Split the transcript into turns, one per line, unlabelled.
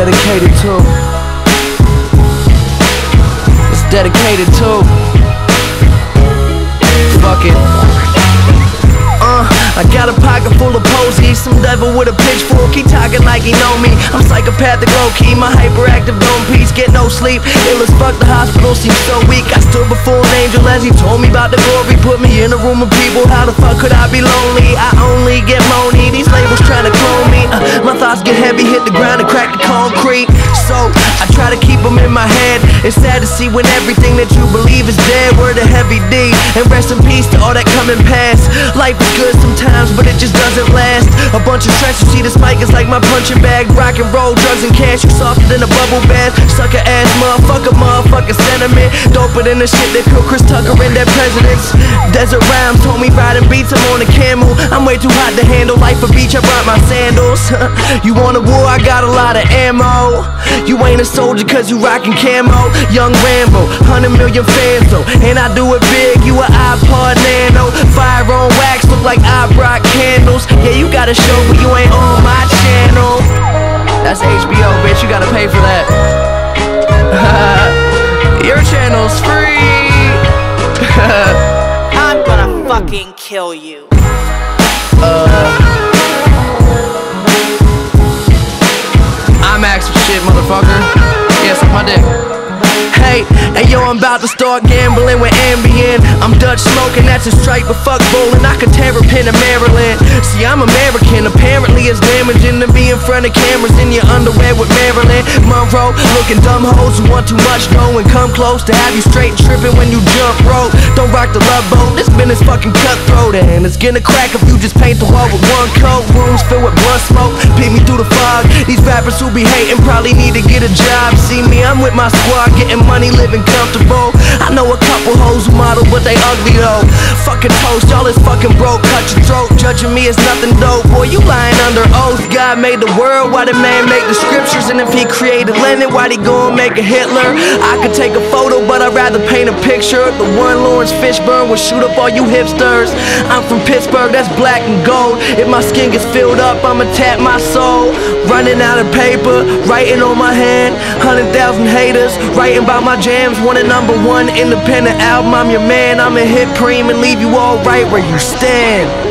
dedicated to. It's dedicated to. Fuck it. Uh, I got a pocket full of posies, some devil with a pitchfork, he talking like he know me. I'm psychopathic low key, my hyperactive dome piece, get no sleep. Ill as fuck, the hospital seems so weak. I stood before an angel as he told me about the glory. Put me in a room of people, how the fuck could I be lonely? I only get moany, these labels trying to clone me. Uh, my thoughts get heavy, hit the ground and crack the It's sad to see when everything that you believe is dead. Word a heavy D. And rest in peace to all that coming past. Life is good sometimes, but it just doesn't last. A bunch of stress, you see this mic is like my punching bag. Rock and roll, drugs and cash, you softer than a bubble bath. Sucker ass motherfucker, motherfucker sentiment. Doper than the shit that killed Chris Tucker and their presidents. Desert rhymes told me riding beats, I'm on a camel. I'm way too hot to handle. Life a beach, I brought my sandals. you want a war, I got a lot of ammo. You ain't a soldier cause you rockin' camo. Young Rambo, 100 million fans though. And I do it big, you a iPod Nano. Fire on wax, look like I brought candles. Yeah, you got a show, but you ain't on my channel. That's HBO, bitch, you gotta pay for that. Your channel's free.
I'm gonna fucking kill you. Uh.
IMAX for shit, motherfucker. Yeah, suck my dick. Hey, hey yo, I'm about to start gambling with Ambien. Dutch smoking, that's a strike, but fuck bowling. I could tear a pin in Maryland. See, I'm American, apparently it's damaging to be in front of cameras in your underwear with Marilyn Monroe. Looking dumb hoes who want too much, know and come close to have you straight tripping when you jump rope. Don't rock the love boat, this business fucking cutthroat, and it's gonna crack if you just paint the wall with one coat. Rooms filled with blunt smoke, peek me through the fog. These rappers who be hating probably need to get a job. See me, I'm with my squad, getting money, living comfortable. I know a couple hoes who model, but they ugly though. Fucking toast, y'all is fucking broke, cut your throat. Judging me is nothing dope, boy, you lying under oath. God made the world, why the man make the scriptures? And if he created Lenin, why'd he go and make a Hitler? I could take a photo, but I'd rather paint a picture. The one Laurence Fishburne would shoot up all you hipsters. I'm from Pittsburgh, that's black and gold. If my skin gets filled up, I'ma tap my soul. Running out of paper, writing on my hand. Hundred thousand haters, writing about my jams. Want a number one independent album, I'm your man. I'ma hit cream and leave you all right where you stand.